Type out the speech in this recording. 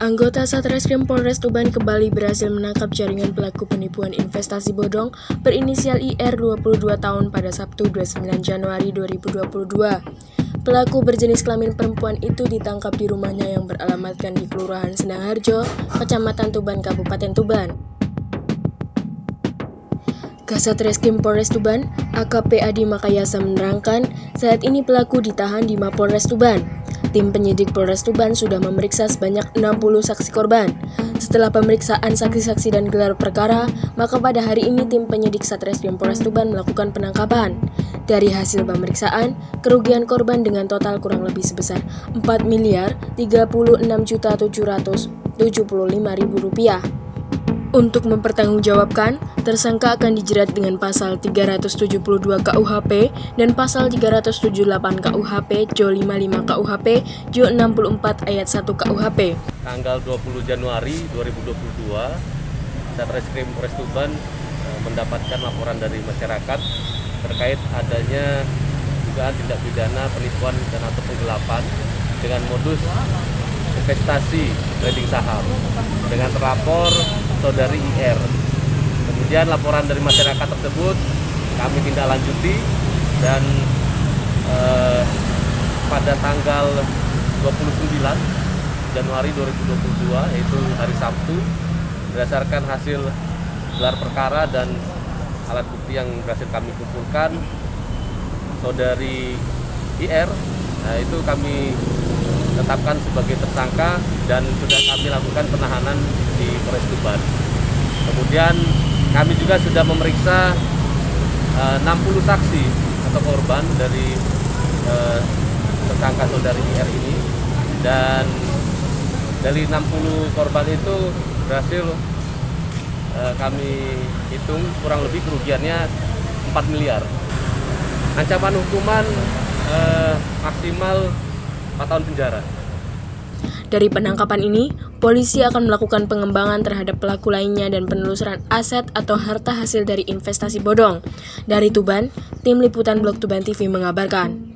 Anggota Satreskrim Polres Tuban kembali berhasil menangkap jaringan pelaku penipuan investasi bodong berinisial IR 22 tahun pada Sabtu 29 Januari 2022. Pelaku berjenis kelamin perempuan itu ditangkap di rumahnya yang beralamatkan di Kelurahan Sendang Harjo, Kecamatan Tuban, Kabupaten Tuban. Kasat Reskrim Polres Tuban, AKP Adi Makayasa menerangkan, saat ini pelaku ditahan di Mapolres Tuban. Tim penyidik Polres Tuban sudah memeriksa sebanyak 60 saksi korban. Setelah pemeriksaan saksi-saksi dan gelar perkara, maka pada hari ini tim penyidik Satreskrim Polres Tuban melakukan penangkapan. Dari hasil pemeriksaan, kerugian korban dengan total kurang lebih sebesar 4 miliar 36 juta 775 ribu rupiah. Untuk mempertanggungjawabkan, tersangka akan dijerat dengan pasal 372 KUHP dan pasal 378 KUHP, Jo 55 KUHP, Jo 64 ayat 1 KUHP. Tanggal 20 Januari 2022, Satreskrim Polres Tuban eh, mendapatkan laporan dari masyarakat terkait adanya dugaan tindak pidana penipuan dan atau penggelapan dengan modus investasi trading saham dengan terlapor saudari IR. Kemudian laporan dari masyarakat tersebut kami tindak lanjuti dan eh, pada tanggal 29 Januari 2022 yaitu hari Sabtu berdasarkan hasil gelar perkara dan alat bukti yang berhasil kami kumpulkan saudari IR nah itu kami tetapkan sebagai tersangka dan sudah kami lakukan penahanan di Polres Tuban. Kemudian kami juga sudah memeriksa eh, uh, 60 saksi atau korban dari uh, tersangka saudari IR ini dan dari 60 korban itu berhasil uh, kami hitung kurang lebih kerugiannya 4 miliar. Ancaman hukuman maksimal 4 tahun penjara. Dari penangkapan ini, polisi akan melakukan pengembangan terhadap pelaku lainnya dan penelusuran aset atau harta hasil dari investasi bodong. Dari Tuban, tim liputan Blok Tuban TV mengabarkan.